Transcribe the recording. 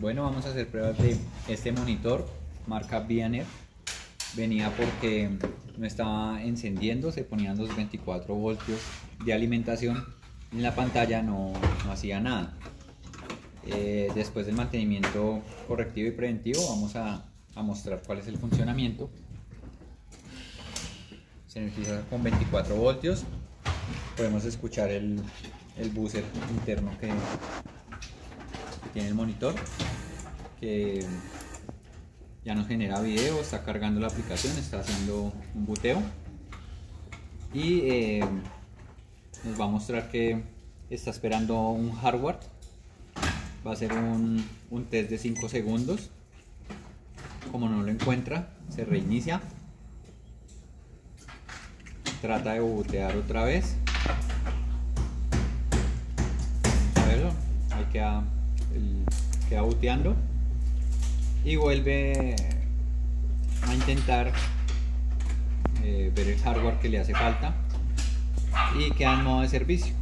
Bueno, vamos a hacer pruebas de este monitor marca Vianer. Venía porque no estaba encendiendo, se ponían los 24 voltios de alimentación en la pantalla, no, hacía nada. Eh, después del mantenimiento correctivo y preventivo vamos a, mostrar cuál es el funcionamiento. Se energiza con 24 voltios. Podemos escuchar el, el buzzer interno que, tiene el monitor que ya nos genera video, está cargando la aplicación, está haciendo un buteo y eh, nos va a mostrar que está esperando un hardware. Va a ser un, un test de 5 segundos. Como no lo encuentra se reinicia. Trata de bootear otra vez. Ahí queda queda buteando y vuelve a intentar eh, ver el hardware que le hace falta y queda en modo de servicio